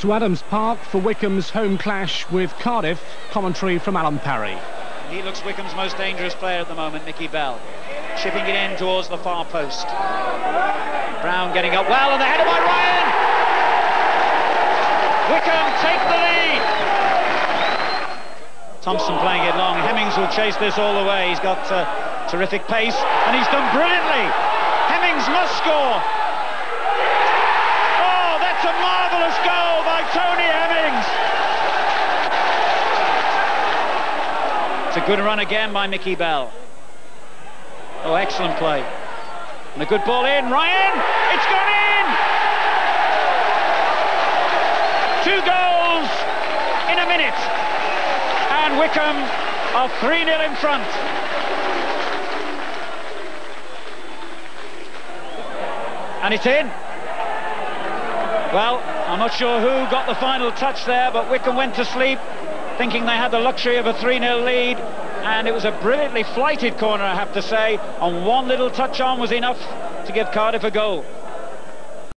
to Adams Park for Wycombe's home clash with Cardiff. Commentary from Alan Parry. He looks Wycombe's most dangerous player at the moment, Mickey Bell. Chipping it in towards the far post. Brown getting up well, and the header by Ryan! Wycombe take the lead! Thompson playing it long. Hemmings will chase this all the way. He's got uh, terrific pace, and he's done brilliantly. Hemmings must score. Oh, that's a marvellous goal by Tony Hemmings. It's a good run again by Mickey Bell. Oh, excellent play. And a good ball in. Ryan, it's gone in! Two goals in a minute. And Wycombe are 3-0 in front. And it's in. Well, I'm not sure who got the final touch there, but Wycombe went to sleep thinking they had the luxury of a 3-0 lead. And it was a brilliantly flighted corner, I have to say. And one little touch on was enough to give Cardiff a goal.